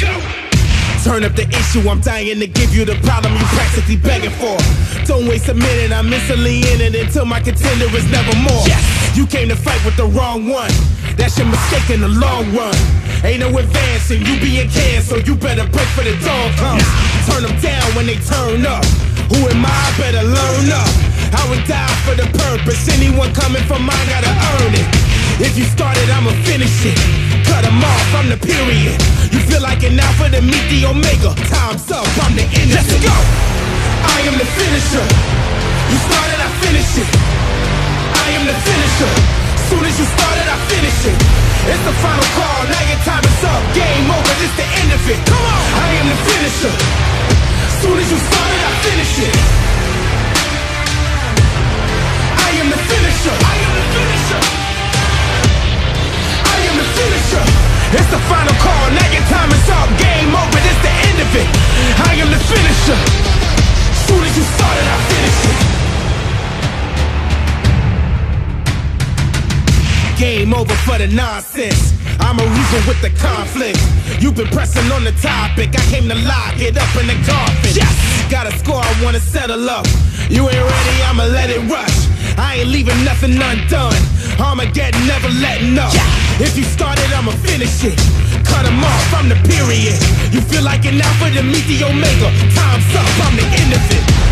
Turn up the issue, I'm dying to give you the problem you practically begging for. Don't waste a minute, I'm instantly in it until my contender is never more. Yes. You came to fight with the wrong one. That's your mistake in the long run. Ain't no advancing, you being so You better break for the dog comes. Turn them down when they turn up. Who am I? Better learn up. I would die for the purpose. Anyone coming for mine gotta earn. If you started, I'ma finish it. Cut them off, I'm the period. You feel like an alpha to meet the omega. Time's up, I'm the end. Let's go. I am the finisher. You started, I finish it. I am the finisher. Soon as you started, I finish it. It's the final call, now your time is up. Game over, this the end of it. Come on, I am the finisher. Soon as you started, I finish it. Game over for the nonsense. I'm a reason with the conflict. You've been pressing on the topic. I came to lock it up in the coffin. Yes! Got a score I wanna settle up. You ain't ready, I'ma let it rush. I ain't leaving nothing undone. Armageddon never letting up. Yeah. If you started, I'ma finish it. Cut 'em off, I'm the period. You feel like an alpha to meet the omega. Time's up, I'm the end of it.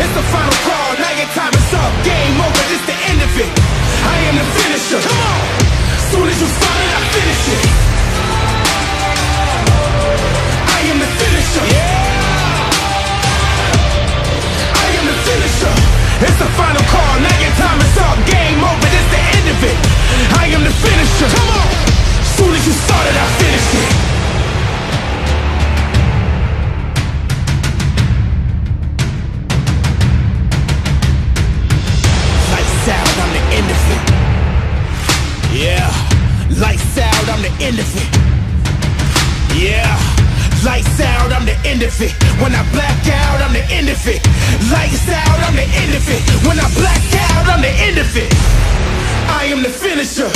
It's the final live it. Yeah, lights out, I'm the end of it. When I black out, I'm the end of it. Lights out, I'm the end of it. When I black out, I'm the end of it. I am the finisher.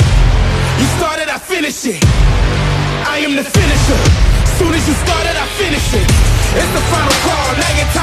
You started, I finish it. I am the finisher. Soon as you started, I finish it. It's the final call. Now you're.